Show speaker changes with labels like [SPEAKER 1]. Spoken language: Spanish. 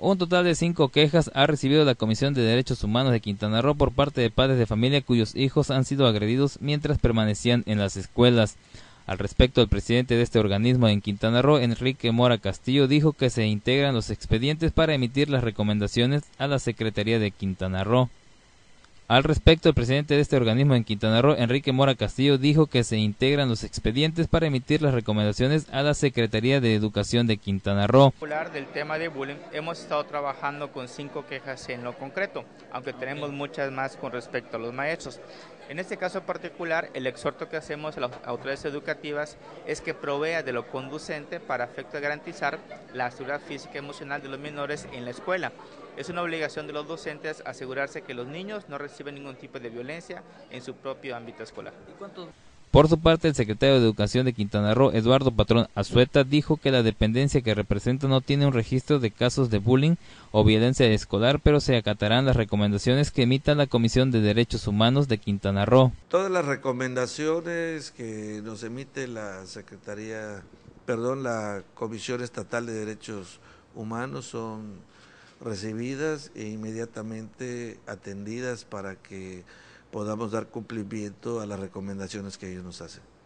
[SPEAKER 1] Un total de cinco quejas ha recibido la Comisión de Derechos Humanos de Quintana Roo por parte de padres de familia cuyos hijos han sido agredidos mientras permanecían en las escuelas. Al respecto, el presidente de este organismo en Quintana Roo, Enrique Mora Castillo, dijo que se integran los expedientes para emitir las recomendaciones a la Secretaría de Quintana Roo. Al respecto, el presidente de este organismo en Quintana Roo, Enrique Mora Castillo, dijo que se integran los expedientes para emitir las recomendaciones a la Secretaría de Educación de Quintana Roo.
[SPEAKER 2] Del tema de bullying, hemos estado trabajando con cinco quejas en lo concreto, aunque tenemos muchas más con respecto a los maestros. En este caso particular, el exhorto que hacemos a las autoridades educativas es que provea de lo conducente para efecto de garantizar la seguridad física y emocional de los menores en la escuela. Es una obligación de los docentes asegurarse que los niños no reciben ningún tipo de violencia en su propio ámbito escolar.
[SPEAKER 1] Por su parte, el secretario de Educación de Quintana Roo, Eduardo Patrón Azueta, dijo que la dependencia que representa no tiene un registro de casos de bullying o violencia escolar, pero se acatarán las recomendaciones que emita la Comisión de Derechos Humanos de Quintana Roo.
[SPEAKER 3] Todas las recomendaciones que nos emite la Secretaría, perdón, la Comisión Estatal de Derechos Humanos son recibidas e inmediatamente atendidas para que podamos dar cumplimiento a las recomendaciones que ellos nos hacen.